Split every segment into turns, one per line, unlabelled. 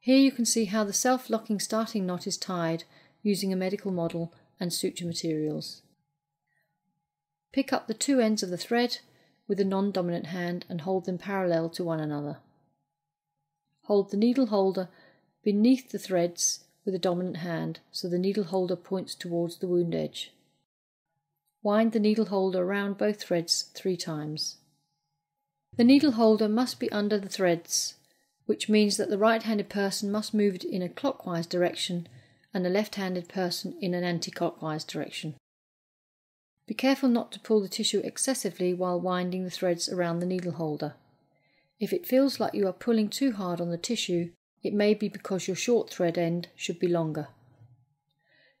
Here you can see how the self-locking starting knot is tied using a medical model and suture materials. Pick up the two ends of the thread with the non-dominant hand and hold them parallel to one another. Hold the needle holder beneath the threads with the dominant hand so the needle holder points towards the wound edge. Wind the needle holder around both threads three times. The needle holder must be under the threads, which means that the right-handed person must move it in a clockwise direction and the left-handed person in an anti-clockwise direction. Be careful not to pull the tissue excessively while winding the threads around the needle holder. If it feels like you are pulling too hard on the tissue, it may be because your short thread end should be longer.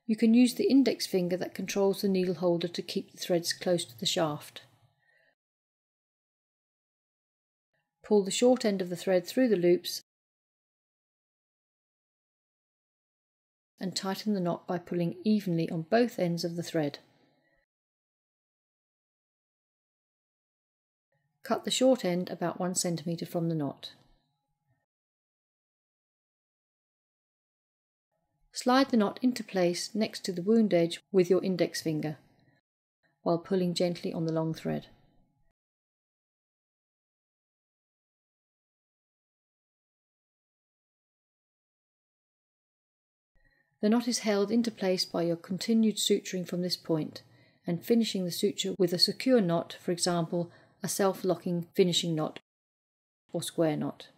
You can use the index finger that controls the needle holder to keep the threads close to the shaft. Pull the short end of the thread through the loops and tighten the knot by pulling evenly on both ends of the thread. Cut the short end about 1 cm from the knot. Slide the knot into place next to the wound edge with your index finger, while pulling gently on the long thread. The knot is held into place by your continued suturing from this point and finishing the suture with a secure knot, for example, a self-locking finishing knot or square knot.